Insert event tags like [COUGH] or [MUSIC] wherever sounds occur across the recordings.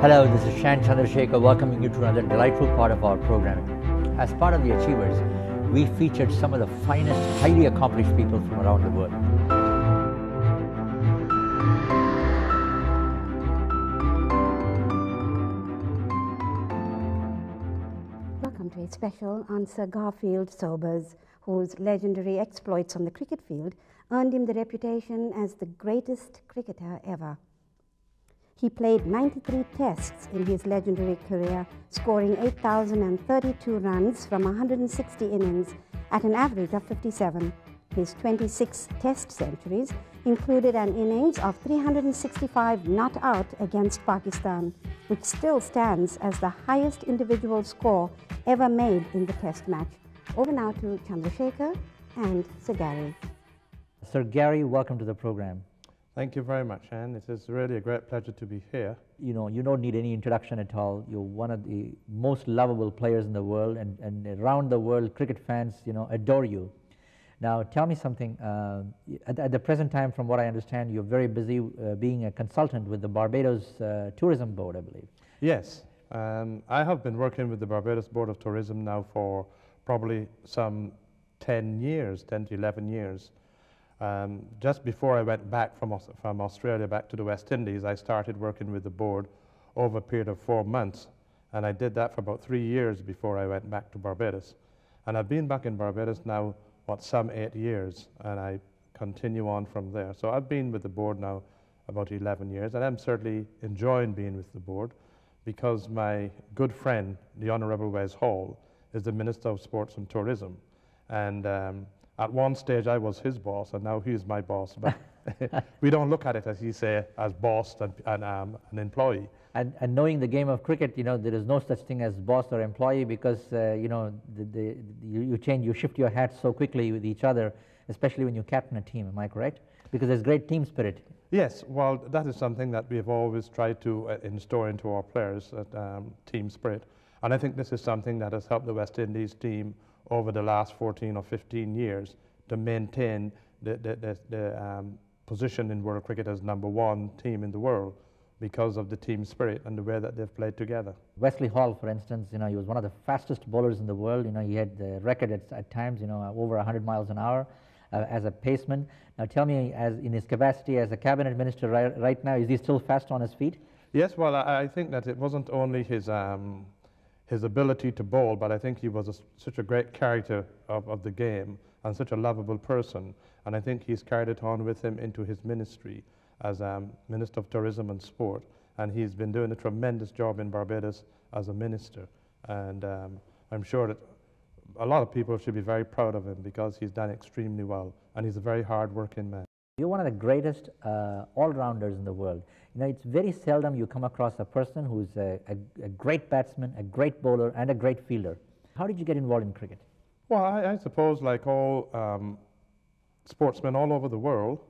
Hello, this is Shan Chandrasekar welcoming you to another delightful part of our programming. As part of the Achievers, we featured some of the finest, highly accomplished people from around the world. Welcome to a special on Sir Garfield Sobers, whose legendary exploits on the cricket field earned him the reputation as the greatest cricketer ever. He played 93 tests in his legendary career, scoring 8,032 runs from 160 innings at an average of 57. His 26 test centuries included an innings of 365 not out against Pakistan, which still stands as the highest individual score ever made in the test match. Over now to Chandrasekar and Sir Garry. Sir Garry, welcome to the program. Thank you very much, Anne. It is really a great pleasure to be here. You know, you don't need any introduction at all. You're one of the most lovable players in the world, and, and around the world, cricket fans, you know, adore you. Now, tell me something. Uh, at, at, the present time, from what I understand, you're very busy uh, being a consultant with the Barbados uh, Tourism Board, I believe. Yes. Um, I have been working with the Barbados Board of Tourism now for probably some 10 years, 10 to 11 years. Um, just before I went back from, from Australia back to the West Indies, I started working with the board over a period of four months. And I did that for about three years before I went back to Barbados. And I've been back in Barbados now, what, some eight years, and I continue on from there. So I've been with the board now about 11 years, and I'm certainly enjoying being with the board because my good friend, the Honourable Wes Hall, is the Minister of Sports and Tourism. And um, at one stage, I was his boss, and now he's my boss. But [LAUGHS] we don't look at it, as you say, as boss and, and um, an employee. And, and, knowing the game of cricket, you know, there is no such thing as boss or employee because, uh, you know, the, the, you, you change, you shift your hats so quickly with each other, especially when you captain a team. Am I correct? Because there's great team spirit. Yes, well, that is something that we have always tried to uh, instore into our players, uh, um, team spirit. And I think this is something that has helped the West Indies team over the last 14 or 15 years to maintain the, the, the, the um, position in world cricket as number one team in the world because of the team spirit and the way that they've played together. Wesley Hall, for instance, you know, he was one of the fastest bowlers in the world. You know, he had the record at, at times, you know, over 100 miles an hour uh, as a paceman. Now, tell me, as in his capacity as a cabinet minister right, right now, is he still fast on his feet? Yes, well, I, I think that it wasn't only his um, his ability to bowl, but I think he was a, such a great character of, of the game and such a lovable person. And I think he's carried it on with him into his ministry as um, Minister of Tourism and Sport. And he's been doing a tremendous job in Barbados as a minister. And um, I'm sure that a lot of people should be very proud of him because he's done extremely well. And he's a very hard-working man. You're one of the greatest uh, all-rounders in the world. You know, it's very seldom you come across a person who's a, a, a, great batsman, a great bowler, and a great fielder. How did you get involved in cricket? Well, I, I suppose like all um, sportsmen all over the world,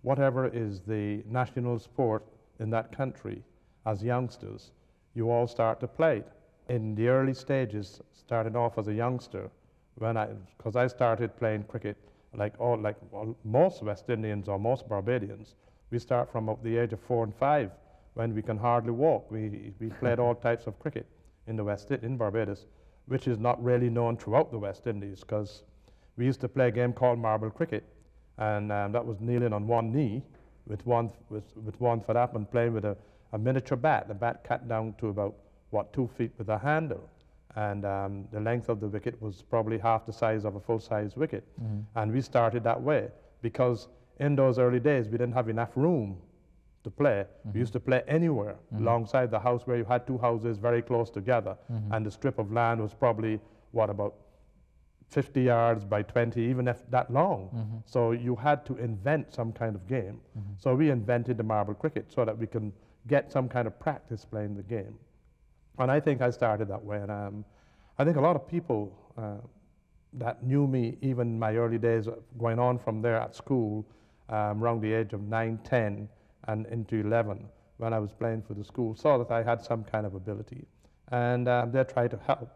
whatever is the national sport in that country, as youngsters, you all start to play it. In the early stages, starting off as a youngster, when I, because I started playing cricket like all, like most West Indians or most Barbadians, we start from the age of four and five when we can hardly walk. We, we played all [LAUGHS] types of cricket in the West in Barbados, which is not really known throughout the West Indies because we used to play a game called marble cricket, and um, that was kneeling on one knee with one with, with one foot up and playing with a, a miniature bat. The bat cut down to about what two feet with a handle, and um, the length of the wicket was probably half the size of a full-size wicket. Mm -hmm. And we started that way because in those early days, we didn't have enough room to play. Mm -hmm. We mm-hmm. used to play anywhere mm -hmm. alongside the house where you had two houses very close together, mm -hmm. and the strip of land was probably, what, about 50 yards by 20, even if that long. Mm-hmm. So you had to invent some kind of game. Mm-hmm. So we invented the marble cricket so that we can get some kind of practice playing the game. And I think I started that way. And um, I think a lot of people uh, that knew me, even my early days going on from there at school, um, around the age of 9, 10, and into 11 when I was playing for the school, saw that I had some kind of ability. And um, they tried to help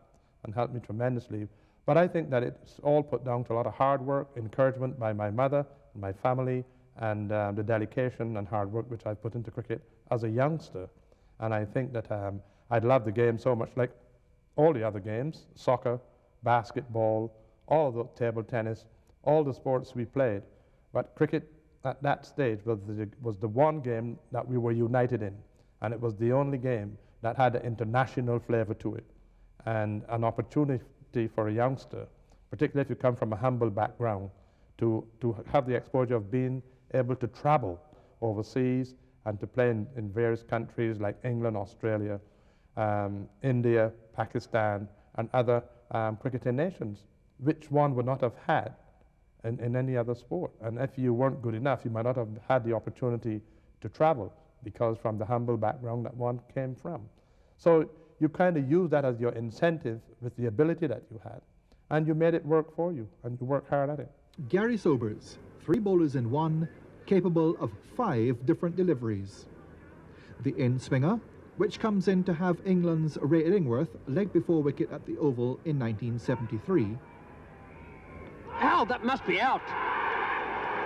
and helped me tremendously. But I think that it's all put down to a lot of hard work, encouragement by my mother and my family, and um, the dedication and hard work which I put into cricket as a youngster. And I think that um, I'd love the game so much, like all the other games soccer, basketball, all the table tennis, all the sports we played. But cricket at that stage was the, was the one game that we were united in. And it was the only game that had an international flavor to it and an opportunity for a youngster, particularly if you come from a humble background, to, to have the exposure of being able to travel overseas and to play in, in various countries like England, Australia, um, India, Pakistan, and other um, cricketing nations, which one would not have had in, in any other sport. And if you weren't good enough, you might not have had the opportunity to travel because from the humble background that one came from. So you kind of use that as your incentive with the ability that you had, and you made it work for you, and you worked hard at it. Garry Sobers, three bowlers in one, capable of five different deliveries. The in swinger, which comes in to have England's Ray Illingworth leg before wicket at the Oval in 1973. Out, that must be out.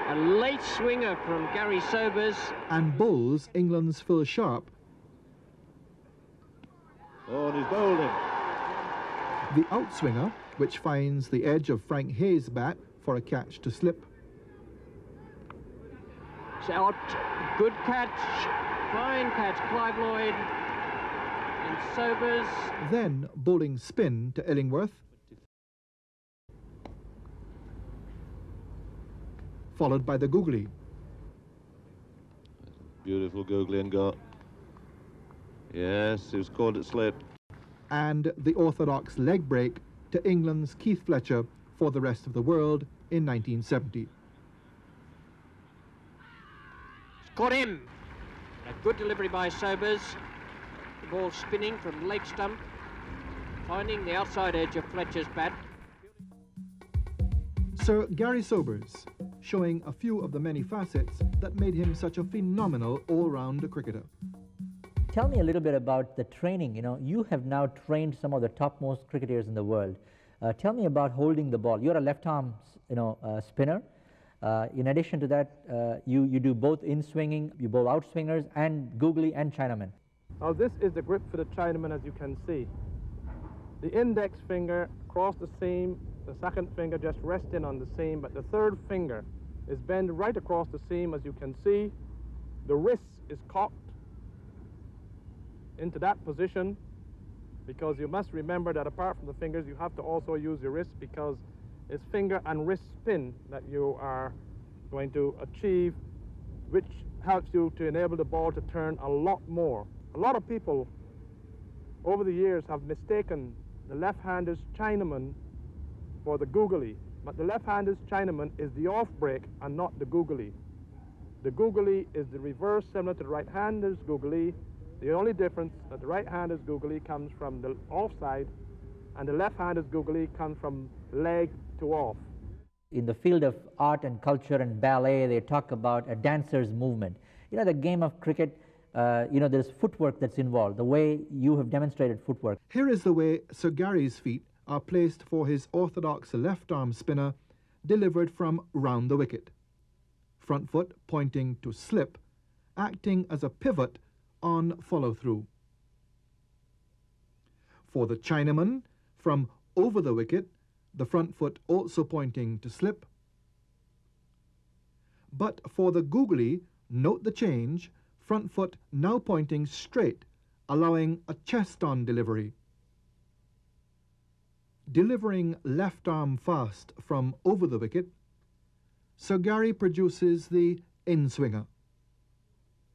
A late swinger from Garry Sobers. And bowls England's Phil Sharpe. Oh, and he's bowled him. The outswinger, which finds the edge of Frank Hayes' bat for a catch to slip. It's out. Good catch. Fine catch, Clive Lloyd. And Sobers. Then bowling spin to Illingworth. Followed by the googly. Beautiful googly and got. Yes, he was called it slip. And the orthodox leg break to England's Keith Fletcher for the rest of the world in 1970. Caught him. A good delivery by Sobers. The ball spinning from leg stump, finding the outside edge of Fletcher's bat. Sir Garry Sobers, showing a few of the many facets that made him such a phenomenal all-round cricketer. Tell me a little bit about the training. You know, you have now trained some of the topmost cricketers in the world. Uh, tell me about holding the ball. You're a left-arm, you know, uh, spinner. Uh, in addition to that, uh, you, you do both in swinging, you bowl out swingers, and googly and Chinaman. Now this is the grip for the Chinaman as you can see. The index finger across the seam, the second finger just resting on the seam, but the third finger is bent right across the seam as you can see. The wrist is cocked into that position because you must remember that apart from the fingers you have to also use your wrist because it's finger and wrist spin that you are going to achieve which helps you to enable the ball to turn a lot more. A lot of people over the years have mistaken the left-hander's Chinaman for the googly, but the left-hander's Chinaman is the off break and not the googly. The googly is the reverse similar to the right-hander's googly, the only difference that the right-hander's googly comes from the offside and the left-hander's googly comes from leg to off. In the field of art and culture and ballet, they talk about a dancer's movement. You know, the game of cricket, uh, you know, there's footwork that's involved, the way you have demonstrated footwork. Here is the way Sir Garry's feet are placed for his orthodox left-arm spinner, delivered from round the wicket. Front foot pointing to slip, acting as a pivot on follow-through. For the Chinaman, from over the wicket, the front foot also pointing to slip. But for the googly, note the change, front foot now pointing straight, allowing a chest-on delivery. Delivering left arm fast from over the wicket, Sir Garry produces the in-swinger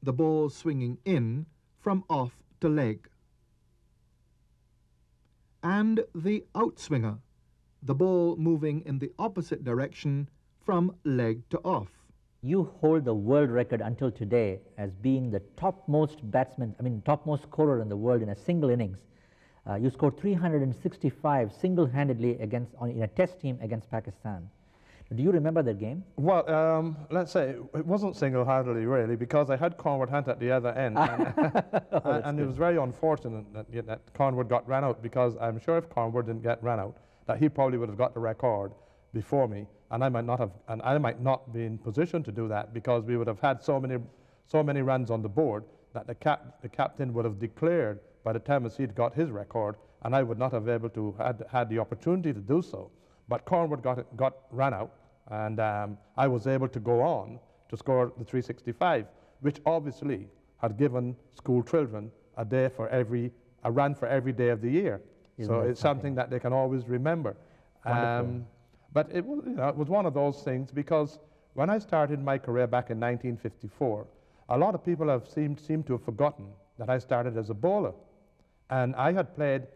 the ball swinging in from off to leg. And the out swinger, the ball moving in the opposite direction from leg to off. You hold the world record until today as being the topmost batsman, I mean, topmost scorer in the world in a single innings. Uh, you scored 365 single-handedly against on, in a test team against Pakistan. Do you remember that game? Well, um, let's say it wasn't single-handedly really because I had Conrad Hunte at the other end, [LAUGHS] and, oh, [LAUGHS] and, and it was very unfortunate that, that Conrad got ran out because I'm sure if Conward didn't get ran out, that he probably would have got the record before me, and I might not have, and I might not be in position to do that because we would have had so many, so many runs on the board that the, cap, the captain would have declared by the time he'd got his record, and I would not have able to had, had the opportunity to do so. But Conrad got, got ran out, and um, I was able to go on to score the 365, which obviously had given school children a day for every, a run for every day of the year. Isn't so it's something that they can always remember. Um, but it was, you know, it was one of those things because when I started my career back in 1954, a lot of people have seemed, seemed to have forgotten that I started as a bowler. And I had played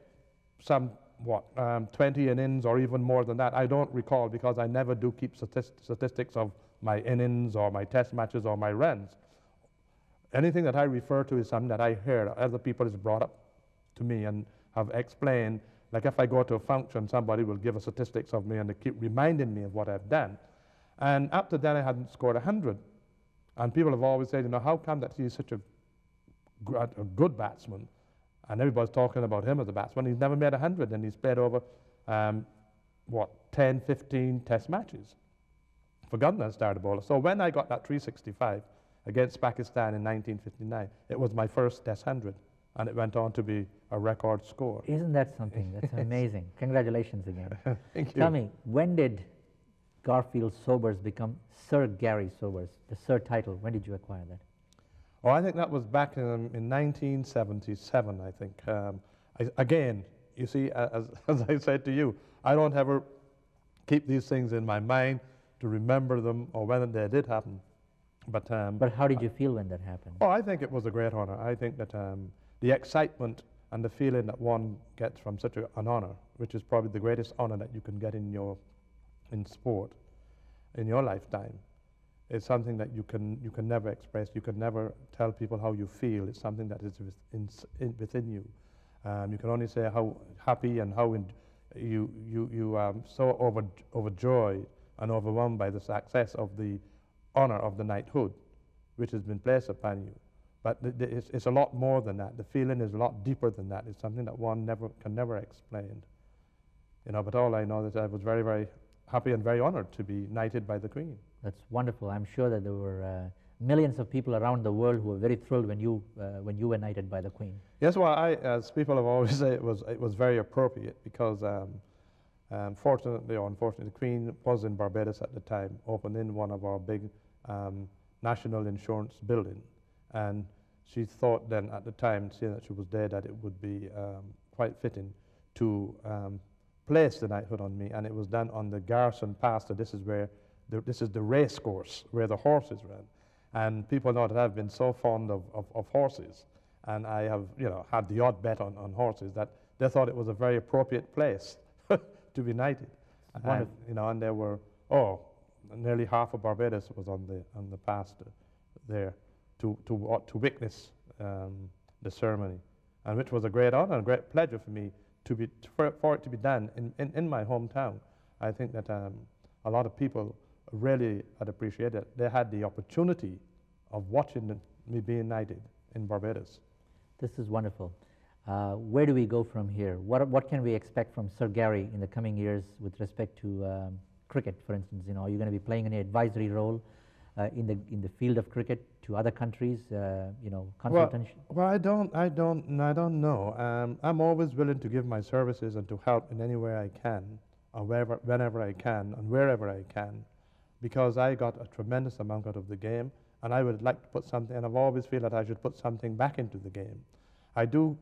some, what, um, 20 innings or even more than that. I don't recall because I never do keep statist statistics of my innings or my test matches or my runs. Anything that I refer to is something that I heard other people has brought up to me and have explained. Like if I go to a function, somebody will give a statistics of me and they keep reminding me of what I've done. And up to then, I hadn't scored 100. And people have always said, you know, how come that he's such a, a good batsman? And everybody's talking about him as a batsman. He's never made 100, and he's played over, um, what, 10, 15 test matches for Gunner started bowler. So when I got that 365 against Pakistan in 1959, it was my first test 100, and it went on to be a record score. Isn't that something? That's [LAUGHS] amazing. Congratulations again. [LAUGHS] Thank you. Tell me, when did Garfield Sobers become Sir Garry Sobers, the Sir title? When did you acquire that? Oh, I think that was back in, in 1977, I think. Um, I, again, you see, as, [LAUGHS] as I said to you, I don't ever keep these things in my mind to remember them or when they did happen. But, um, But how did you feel when that happened? oh, I think it was a great honor. I think that um, the excitement and the feeling that one gets from such a, an honor, which is probably the greatest honor that you can get in your in sport in your lifetime, is something that you can you can never express. You can never tell people how you feel. It's something that is within, in, within you. Um, you can only say how happy and how you you you um, so over, overjoyed and overwhelmed by the success of the honor of the knighthood, which has been placed upon you. But it's, it's a lot more than that. The feeling is a lot deeper than that. It's something that one never can never explain. You know, but all I know is that I was very, very happy and very honored to be knighted by the Queen. That's wonderful. I'm sure that there were uh, millions of people around the world who were very thrilled when you, uh, when you were knighted by the Queen. Yes, well, I, as people have always [LAUGHS] said, it was, it was very appropriate because, um, um, fortunately or unfortunately, the Queen was in Barbados at the time, opening one of our big um, national insurance building. And she thought then at the time, seeing that she was dead, that it would be um, quite fitting to um, place the knighthood on me. And it was done on the Garrison Pass. So this is where, the, this is the race course where the horses ran. And people know that I've been so fond of, of, of horses and I have, you know, had the odd bet on, on horses that they thought it was a very appropriate place [LAUGHS] to be knighted. And, you know, and there were, oh, nearly half of Barbados was on the, on the past there to, to, wa- to witness um, the ceremony, and which was a great honor and a great pleasure for me to be, for, for it to be done in, in, in my hometown. I think that um, a lot of people really had appreciated it. They had the opportunity of watching me being knighted in Barbados. This is wonderful. Uh, where do we go from here? What, what can we expect from Sir Garry in the coming years with respect to um, cricket, for instance? You know, are you going to be playing any advisory role uh, in, the, in the field of cricket to other countries? Uh, you know, Well, consultation? well, I don't, I don't, I don't know. Um, I'm always willing to give my services and to help in any way I can, or wherever, whenever I can, and wherever I can, because I got a tremendous amount out of the game, and I would like to put something. And I've always feel that I should put something back into the game. I do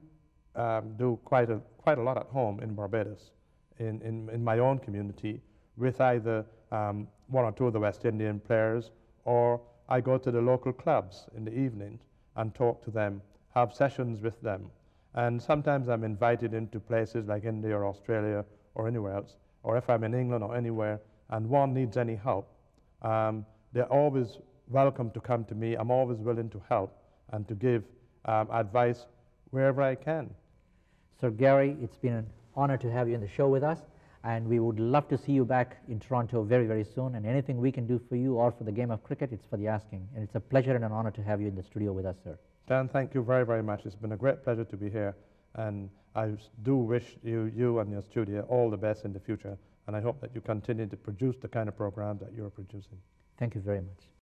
um, do quite a quite a lot at home in Barbados, in, in, in my own community, with either um, one or two of the West Indian players, or I go to the local clubs in the evening and talk to them, have sessions with them. And sometimes I'm invited into places like India or Australia or anywhere else, or if I'm in England or anywhere and one needs any help, um, they're always welcome to come to me. I'm always willing to help and to give um, advice wherever I can. Sir Garry, it's been an honor to have you in the show with us, and we would love to see you back in Toronto very, very soon. And anything we can do for you or for the game of cricket, it's for the asking. And it's a pleasure and an honor to have you in the studio with us, sir. Dan, thank you very, very much. It's been a great pleasure to be here. And I do wish you, you and your studio all the best in the future. And I hope that you continue to produce the kind of programs that you're producing. Thank you very much.